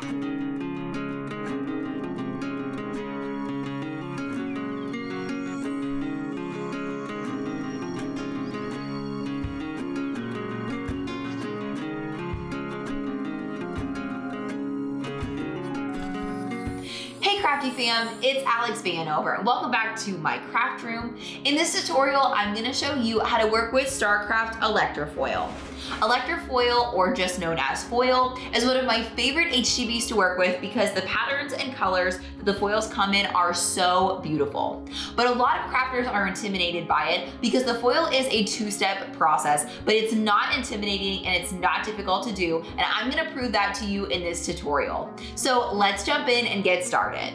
Hey Crafty fam, it's Alex Vanover. and Welcome back to my craft room. In this tutorial, I'm gonna show you how to work with StarCraft Electrafoil. Electrafoil, or just known as foil, is one of my favorite HTVs to work with because the patterns and colors that the foils come in are so beautiful. But a lot of crafters are intimidated by it because the foil is a two-step process, but it's not intimidating and it's not difficult to do, and I'm gonna prove that to you in this tutorial. So let's jump in and get started.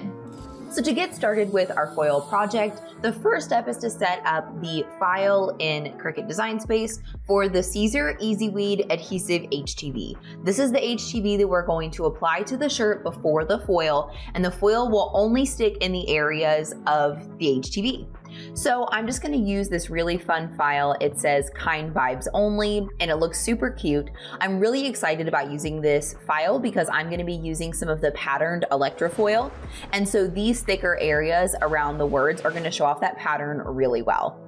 So to get started with our foil project, the first step is to set up the file in Cricut Design Space for the Siser EasyWeed Adhesive HTV. This is the HTV that we're going to apply to the shirt before the foil, and the foil will only stick in the areas of the HTV. So I'm just gonna use this really fun file. It says kind vibes only and it looks super cute. I'm really excited about using this file because I'm gonna be using some of the patterned electrafoil. And so these thicker areas around the words are gonna show off that pattern really well.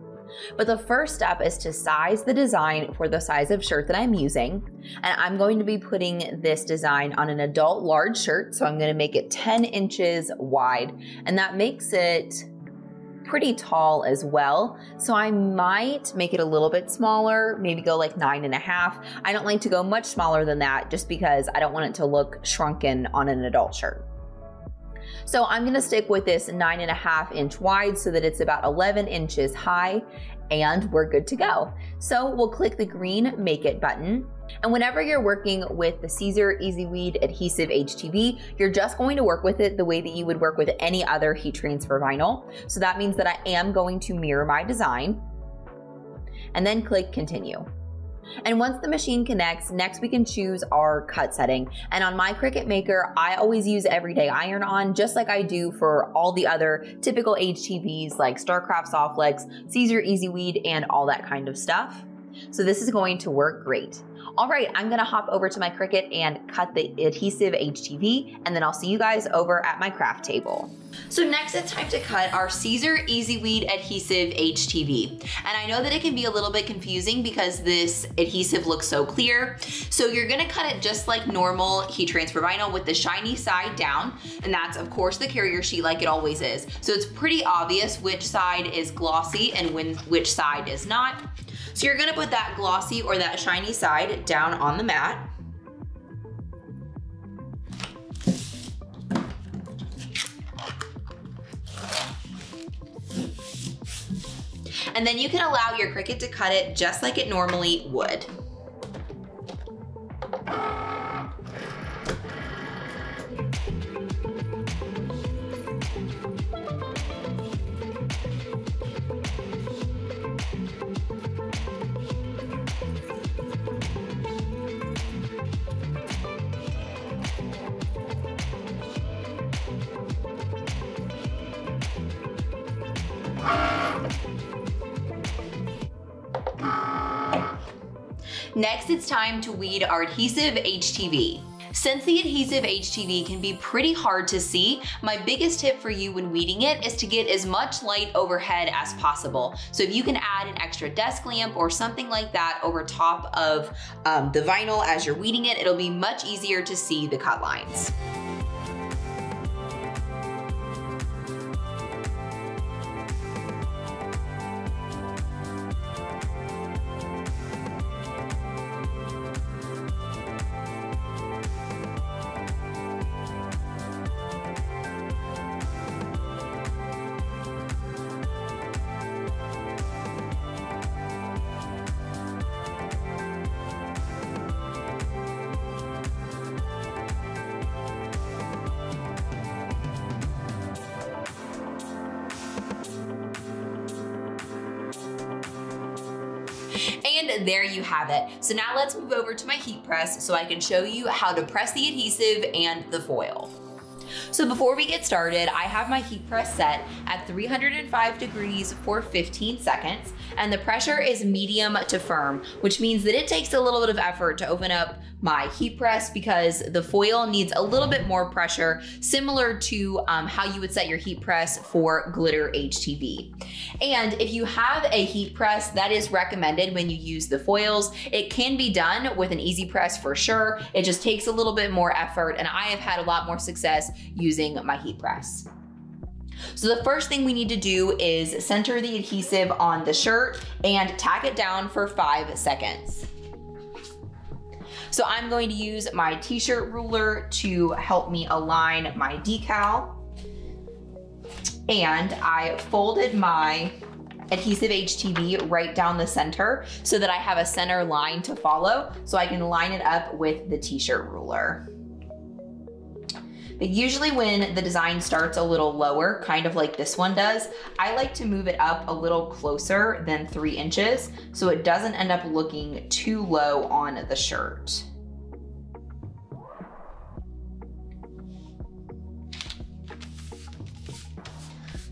But the first step is to size the design for the size of shirt that I'm using. And I'm going to be putting this design on an adult large shirt. So I'm gonna make it 10 inches wide. And that makes it pretty tall as well. So I might make it a little bit smaller, maybe go like nine and a half. I don't like to go much smaller than that just because I don't want it to look shrunken on an adult shirt. So I'm gonna stick with this nine and a half inch wide so that it's about 11 inches high and we're good to go. So we'll click the green Make It button. And whenever you're working with the Siser EasyWeed Adhesive HTV, you're just going to work with it the way that you would work with any other heat transfer vinyl. So that means that I am going to mirror my design and then click Continue. And once the machine connects, next we can choose our cut setting. And on my Cricut Maker, I always use everyday iron on, just like I do for all the other typical HTVs like StarCraft Softflex, Siser EasyWeed, and all that kind of stuff. So this is going to work great. All right, I'm gonna hop over to my Cricut and cut the adhesive HTV, and then I'll see you guys over at my craft table. So next it's time to cut our Siser Easy Weed adhesive HTV. And I know that it can be a little bit confusing because this adhesive looks so clear. So you're gonna cut it just like normal heat transfer vinyl with the shiny side down. And that's of course the carrier sheet like it always is. So it's pretty obvious which side is glossy and when, which side is not. So you're gonna put that glossy or that shiny side down on the mat. And then you can allow your Cricut to cut it just like it normally would. Next, it's time to weed our adhesive HTV. Since the adhesive HTV can be pretty hard to see, my biggest tip for you when weeding it is to get as much light overhead as possible. So if you can add an extra desk lamp or something like that over top of um, the vinyl as you're weeding it, it'll be much easier to see the cut lines. There you have it. So now let's move over to my heat press so I can show you how to press the adhesive and the foil. So before we get started, I have my heat press set at 305 degrees for 15 seconds, and the pressure is medium to firm, which means that it takes a little bit of effort to open up my heat press because the foil needs a little bit more pressure, similar to um, how you would set your heat press for glitter HTV. And if you have a heat press, that is recommended when you use the foils. It can be done with an easy press for sure. It just takes a little bit more effort and I have had a lot more success using my heat press. So the first thing we need to do is center the adhesive on the shirt and tack it down for five seconds. So I'm going to use my t-shirt ruler to help me align my decal. And I folded my adhesive HTV right down the center so that I have a center line to follow so I can line it up with the t-shirt ruler. But usually when the design starts a little lower, kind of like this one does, I like to move it up a little closer than three inches so it doesn't end up looking too low on the shirt.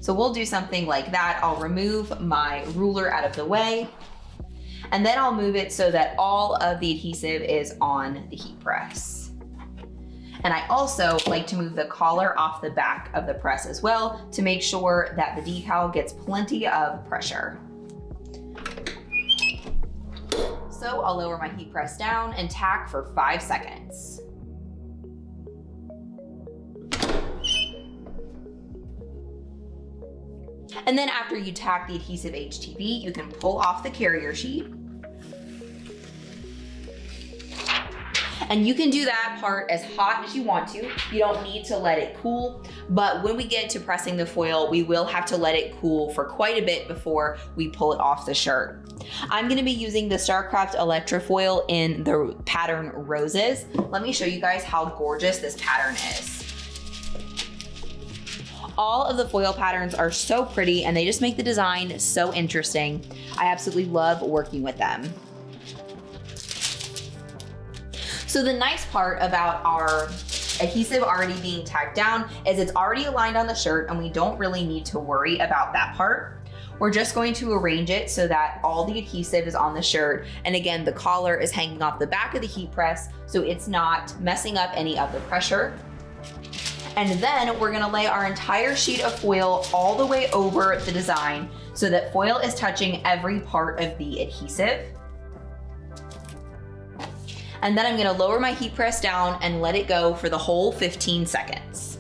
So we'll do something like that. I'll remove my ruler out of the way and then I'll move it so that all of the adhesive is on the heat press. And I also like to move the collar off the back of the press as well to make sure that the decal gets plenty of pressure. So I'll lower my heat press down and tack for five seconds. And then after you tack the adhesive HTV, you can pull off the carrier sheet And you can do that part as hot as you want to. You don't need to let it cool. But when we get to pressing the foil, we will have to let it cool for quite a bit before we pull it off the shirt. I'm gonna be using the Starcraft Electrafoil in the pattern Roses. Let me show you guys how gorgeous this pattern is. All of the foil patterns are so pretty and they just make the design so interesting. I absolutely love working with them. So the nice part about our adhesive already being tacked down is it's already aligned on the shirt and we don't really need to worry about that part. We're just going to arrange it so that all the adhesive is on the shirt. And again, the collar is hanging off the back of the heat press so it's not messing up any of the pressure. And then we're gonna lay our entire sheet of foil all the way over the design so that foil is touching every part of the adhesive. And then I'm gonna lower my heat press down and let it go for the whole 15 seconds.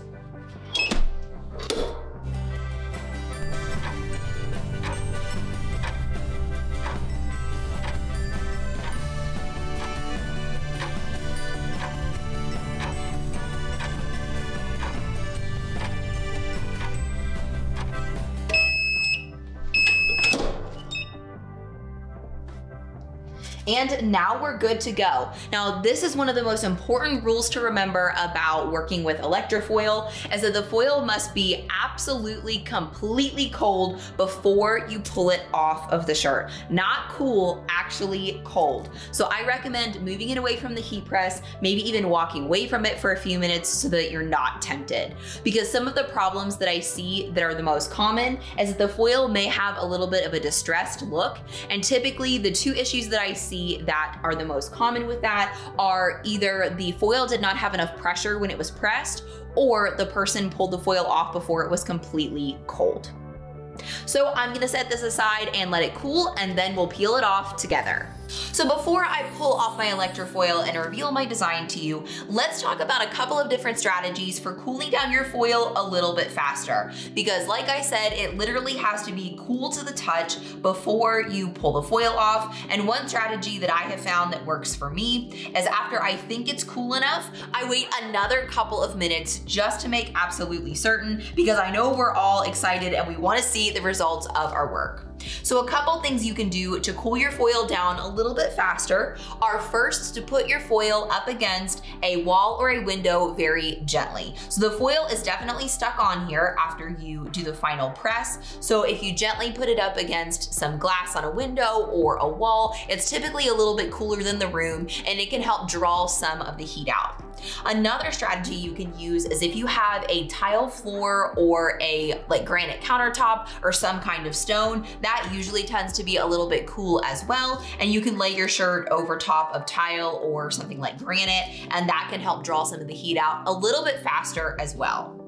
And now we're good to go. Now, this is one of the most important rules to remember about working with electrafoil is that the foil must be absolutely completely cold before you pull it off of the shirt. Not cool, actually cold. So I recommend moving it away from the heat press, maybe even walking away from it for a few minutes so that you're not tempted. Because some of the problems that I see that are the most common is that the foil may have a little bit of a distressed look. And typically the two issues that I see see that are the most common with that are either the foil did not have enough pressure when it was pressed or the person pulled the foil off before it was completely cold. So I'm gonna set this aside and let it cool and then we'll peel it off together. So before I pull off my electrafoil and reveal my design to you, let's talk about a couple of different strategies for cooling down your foil a little bit faster. Because like I said, it literally has to be cool to the touch before you pull the foil off. And one strategy that I have found that works for me is after I think it's cool enough, I wait another couple of minutes just to make absolutely certain because I know we're all excited and we wanna see the results of our work. So a couple things you can do to cool your foil down a little bit faster are first to put your foil up against a wall or a window very gently. So the foil is definitely stuck on here after you do the final press. So if you gently put it up against some glass on a window or a wall, it's typically a little bit cooler than the room and it can help draw some of the heat out. Another strategy you can use is if you have a tile floor or a like granite countertop or some kind of stone, that usually tends to be a little bit cool as well. And you can lay your shirt over top of tile or something like granite, and that can help draw some of the heat out a little bit faster as well.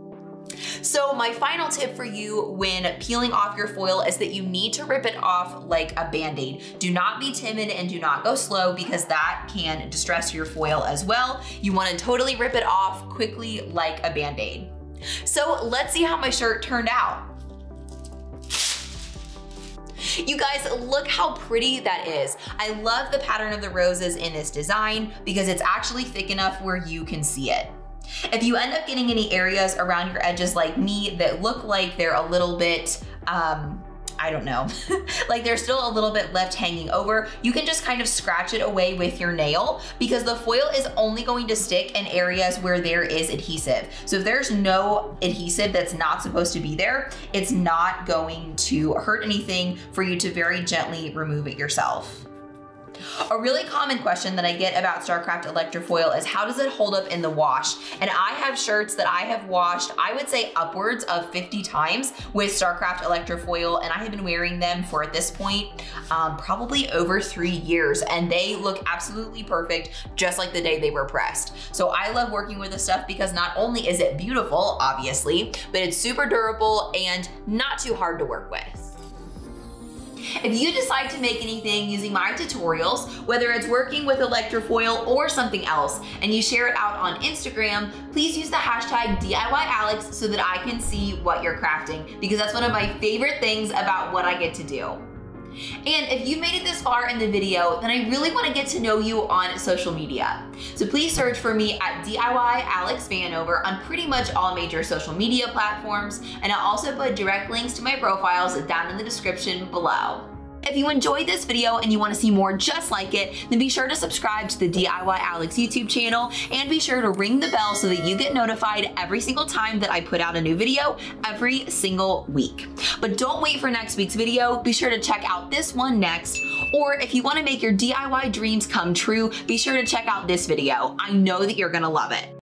So my final tip for you when peeling off your foil is that you need to rip it off like a band-aid. Do not be timid and do not go slow because that can distress your foil as well. You wanna totally rip it off quickly like a band-aid. So let's see how my shirt turned out. You guys, look how pretty that is. I love the pattern of the roses in this design because it's actually thick enough where you can see it. If you end up getting any areas around your edges like me that look like they're a little bit, um, I don't know, like there's still a little bit left hanging over, you can just kind of scratch it away with your nail because the foil is only going to stick in areas where there is adhesive. So if there's no adhesive that's not supposed to be there, it's not going to hurt anything for you to very gently remove it yourself. A really common question that I get about StarCraft Electrafoil is how does it hold up in the wash? And I have shirts that I have washed, I would say upwards of 50 times with StarCraft Electrafoil, and I have been wearing them for at this point, um, probably over three years, and they look absolutely perfect, just like the day they were pressed. So I love working with this stuff because not only is it beautiful, obviously, but it's super durable and not too hard to work with. If you decide to make anything using my tutorials, whether it's working with electrafoil or something else, and you share it out on Instagram, please use the hashtag DIYAlex so that I can see what you're crafting because that's one of my favorite things about what I get to do. And if you've made it this far in the video, then I really wanna get to know you on social media. So please search for me at DIY Alex Vanover on pretty much all major social media platforms, and I'll also put direct links to my profiles down in the description below. If you enjoyed this video and you wanna see more just like it, then be sure to subscribe to the DIY Alex YouTube channel and be sure to ring the bell so that you get notified every single time that I put out a new video every single week. But don't wait for next week's video. Be sure to check out this one next. Or if you wanna make your DIY dreams come true, be sure to check out this video. I know that you're gonna love it.